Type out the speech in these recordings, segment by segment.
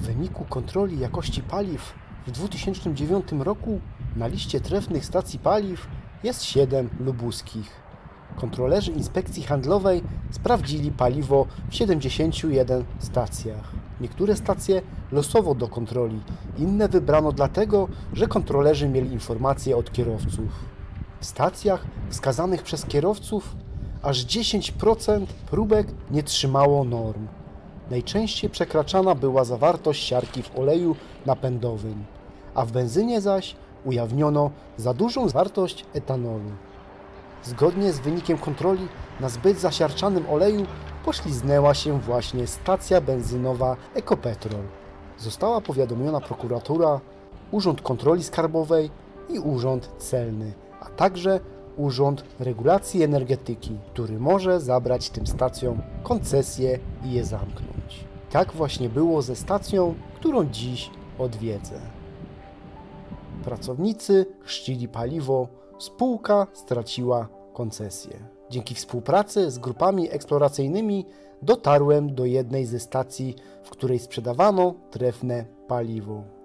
wyniku kontroli jakości paliw w 2009 roku na liście trefnych stacji paliw jest 7 lubuskich. Kontrolerzy inspekcji handlowej sprawdzili paliwo w 71 stacjach. Niektóre stacje losowo do kontroli, inne wybrano dlatego, że kontrolerzy mieli informacje od kierowców. W stacjach wskazanych przez kierowców aż 10% próbek nie trzymało norm. Najczęściej przekraczana była zawartość siarki w oleju napędowym, a w benzynie zaś ujawniono za dużą zawartość etanolu. Zgodnie z wynikiem kontroli na zbyt zasiarczanym oleju pośliznęła się właśnie stacja benzynowa Ekopetrol. Została powiadomiona prokuratura, Urząd Kontroli Skarbowej i Urząd Celny, a także Urząd Regulacji Energetyki, który może zabrać tym stacjom koncesję i je zamknąć. Tak właśnie było ze stacją, którą dziś odwiedzę. Pracownicy chrzcili paliwo, spółka straciła koncesję. Dzięki współpracy z grupami eksploracyjnymi dotarłem do jednej ze stacji, w której sprzedawano trefne paliwo.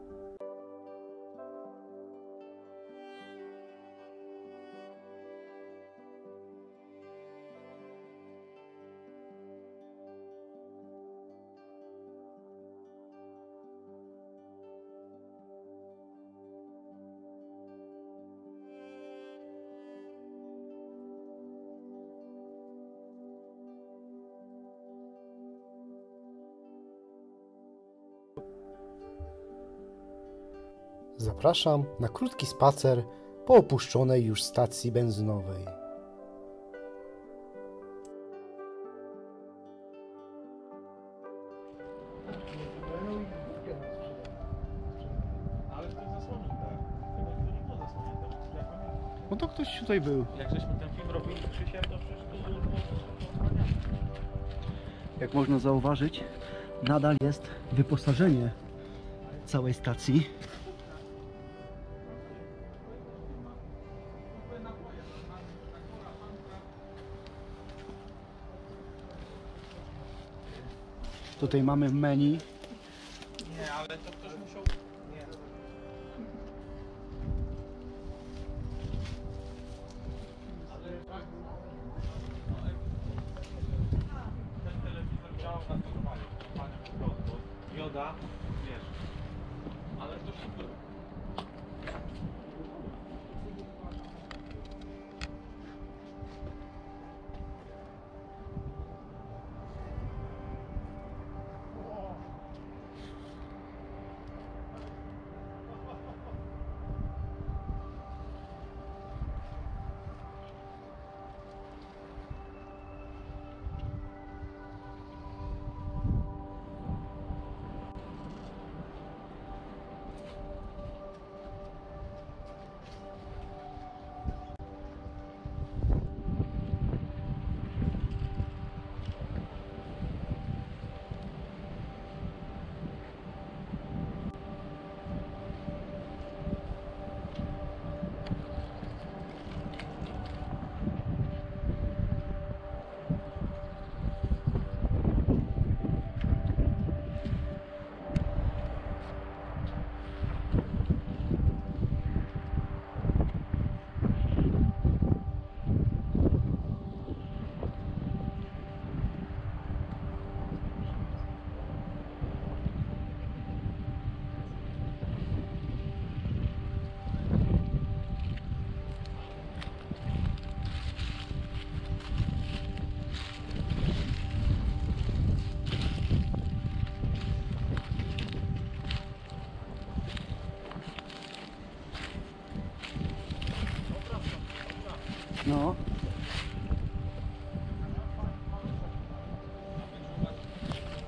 Zapraszam na krótki spacer po opuszczonej już stacji benzynowej. Ale to jest zasłonięte. Tego to nie było zasłonięte. Ja pamiętam. No to ktoś tutaj był. Jak żeśmy ten film robili z Krzysiem, to przecież to było. Jak można zauważyć, nadal jest wyposażenie całej stacji. Tutaj mamy menu. Nie, ale to ktoś musiał...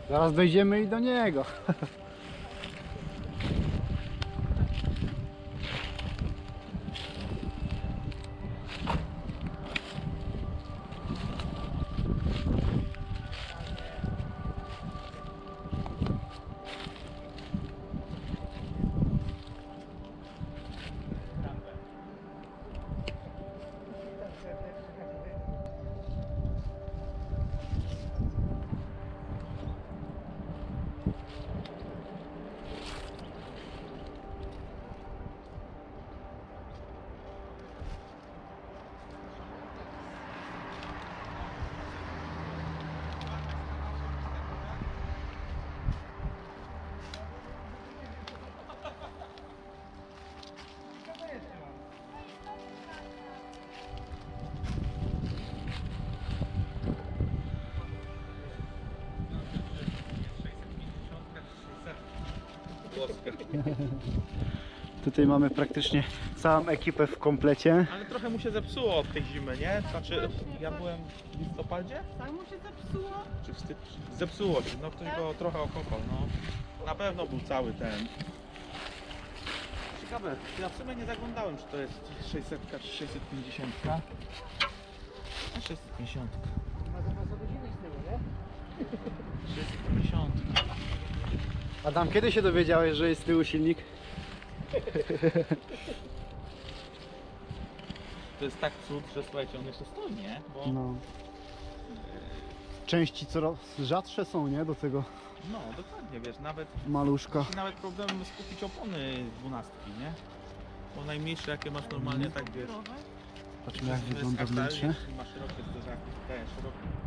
Zaraz dojdziemy i do niego. Tutaj mamy praktycznie całą ekipę w komplecie. Ale trochę mu się zepsuło od tej zimy, nie? Znaczy, ja byłem w listopadzie? Tak mu się zepsuło? Czy w styczniu? Zepsuło się, no ktoś go trochę okopał, no. Na pewno był cały ten. Ciekawe, ja w sumie nie zaglądałem, czy to jest 600 czy 650. A 650. 650. Adam, kiedy się dowiedziałeś, że jest z tyłu silnik? To jest tak cud, że słuchajcie, on jeszcze stoi, nie? Bo, No. Części coraz rzadsze są, nie? Do tego no dokładnie, wiesz, nawet maluszka. nawet problem skupić opony dwunastki, nie? Bo najmniejsze jakie masz normalnie, tak wiesz. Zobaczmy jak to jest wygląda wnętrze. jeśli ma szerokie zderzaki, szerokie.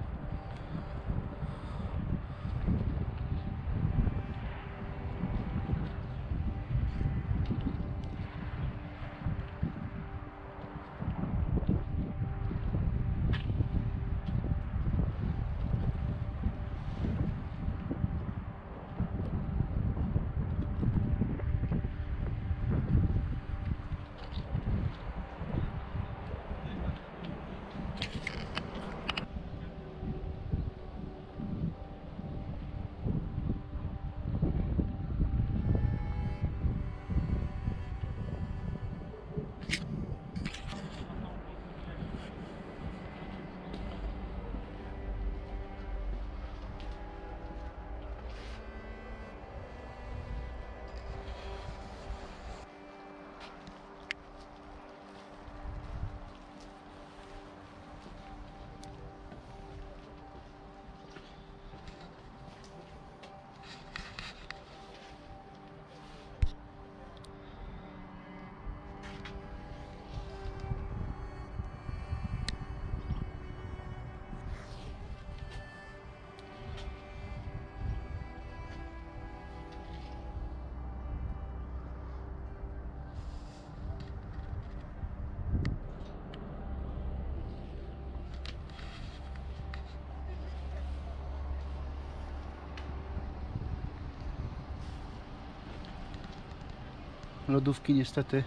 Lodówki niestety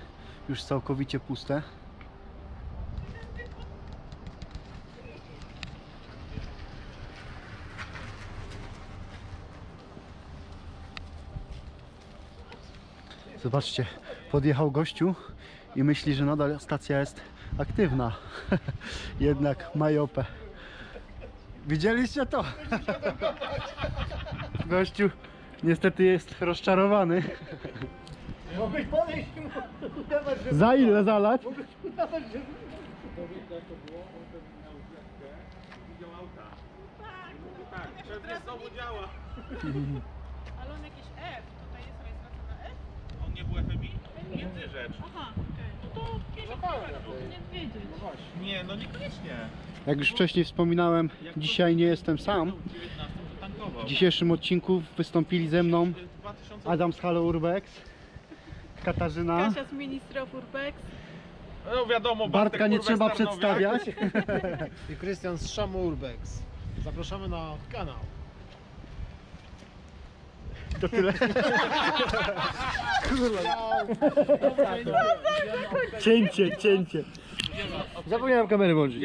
już całkowicie puste. Zobaczcie, podjechał gościu i myśli, że nadal stacja jest aktywna. Jednak majopę. Widzieliście to? Gościu niestety jest rozczarowany. Za ile zalać? Widział auta. Tak, pewnie znowu działa. Ale on jakiś F, tutaj jest rejestracja na F? On nie był FMI? Między rzecz. Aha, okej. No to 50 km, powinien wiedzieć. Nie, no niekoniecznie. Jak już wcześniej wspominałem, dzisiaj nie jestem sam. W 19 zatankował. W dzisiejszym odcinku wystąpili ze mną 2000... Adam z Halo Urbex, Katarzyna, Kasia z Ministrów Urbex. No wiadomo, Bartka Bartek nie Kurwę trzeba przedstawiać. i Krystian z Szamu Urbex. Zapraszamy na kanał. To tyle. Cięcie, cięcie. Zapomniałem kamery włączyć.